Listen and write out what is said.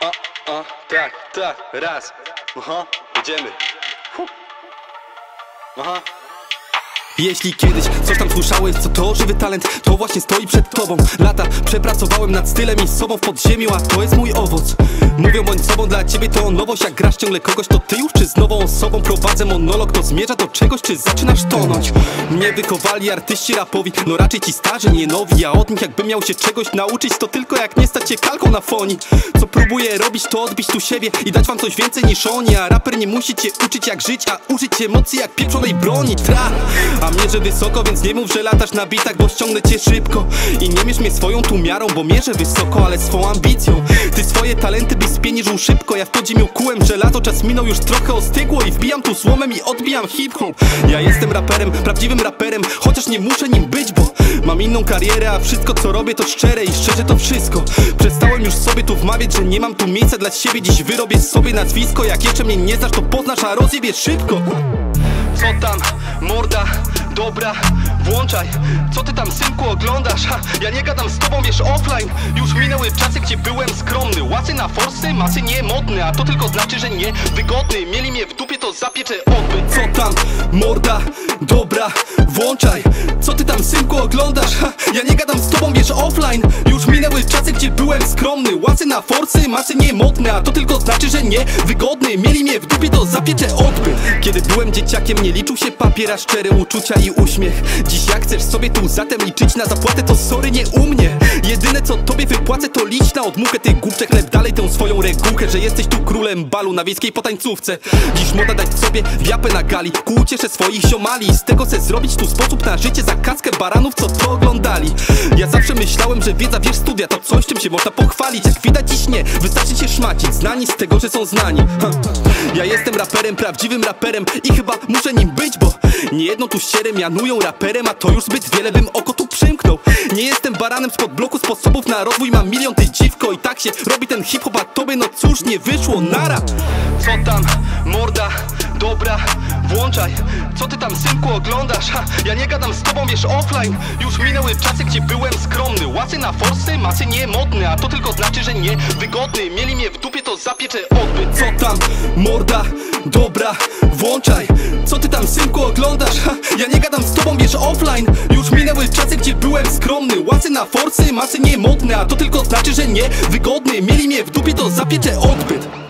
A, tak, tak, raz. Aha, idziemy. Hu. Aha. Jeśli kiedyś coś tam słyszałeś, co to żywy talent, to właśnie stoi przed tobą. Lata przepracowałem nad stylem i sobą w podziemiu, a to jest mój owoc. Mówią bądź sobą, dla ciebie to nowość, jak grasz ciągle kogoś, to ty już czy z nową osobą prowadzę monolog, to zmierza do czegoś, czy zaczynasz tonąć? Mnie wykowali artyści rapowi, no raczej ci starzy, nie nowi, a od nich jakbym miał się czegoś nauczyć, to tylko jak nie stać się kalką na foni. Co próbuję robić, to odbić tu siebie i dać wam coś więcej niż oni, a raper nie musi cię uczyć jak żyć, a użyć emocji jak pieprzonej broni, tra Mierzę wysoko, więc nie mów, że latasz na bitach, bo ściągnę cię szybko. I nie mierz mnie swoją tu miarą, bo mierzę wysoko, ale swą ambicją. Ty swoje talenty byś spieniżył szybko, ja w podziemiu kułem, że lato czas minął już trochę ostygło I wbijam tu słomem i odbijam hip-hop. Ja jestem raperem, prawdziwym raperem, chociaż nie muszę nim być, bo Mam inną karierę, a wszystko co robię to szczere i szczerze to wszystko. Przestałem już sobie tu wmawiać, że nie mam tu miejsca dla siebie. Dziś wyrobię sobie nazwisko, jak jeszcze mnie nie znasz to poznasz, a rozjebiesz szybko. Co tam, morda, dobra, włączaj. Co ty tam synku oglądasz? Ha, ja nie gadam z tobą, wiesz, offline. Już minęły czasy, gdzie byłem skromny. Łasy na forsy, masy niemodne. A to tylko znaczy, że nie wygodny. Mieli mnie w dupie, to zapieczę odbyt Co tam, morda, dobra, włączaj. Co ty tam synku oglądasz? Ha, ja nie gadam z tobą, wiesz, offline. Już minęły czasy, gdzie byłem skromny. Łasy na forsy, masy niemodne. A to tylko znaczy, że nie wygodny. Mieli mnie w dupie, to zapieczę odbyt Kiedy byłem dzieciakiem, nie liczył się papiera. Szczere uczucia i uśmiech. Dziś jak chcesz sobie tu zatem liczyć na zapłatę To sorry, nie u mnie. Jedyne co tobie wypłacę to licz na odmuchę. Ty głupcze chleb dalej tę swoją regułkę Że jesteś tu królem balu na wiejskiej potańcówce. Dziś moda dać sobie wiapę na gali Ku uciesze swoich ziomali. Z tego chcę zrobić tu sposób na życie Za kaskę baranów co to oglądali. Ja zawsze myślałem, że wiedza wiesz studia To coś czym się można pochwalić. Jak widać dziś nie, wystarczy się szmacić Znani z tego, że są znani. Ha. Ja jestem raperem, prawdziwym raperem I chyba muszę nim być, bo nie jedno tu ścierę mianują raperem A to już zbyt wiele bym oko tu przymknął. Nie jestem baranem spod bloku sposobów na rozwój Mam milion ty dziwko i tak się robi ten hip-hop A tobie no cóż nie wyszło, nara. Co tam, dobra, Co ty tam synku oglądasz? Ha, ja nie gadam z tobą, wiesz, offline. Już minęły czasy, gdzie byłem skromny. Łasy na forsy, masy niemodne A to tylko znaczy, że nie wygodny. Mieli mnie w dupie, to zapieczę odbyt Co tam, morda, dobra, włączaj. Co ty tam synku oglądasz? Ha, ja nie gadam z tobą, wiesz, offline. Już minęły czasy, gdzie byłem skromny. Łasy na forsy, masy niemodne A to tylko znaczy, że nie wygodny. Mieli mnie w dupie, to zapieczę odbyt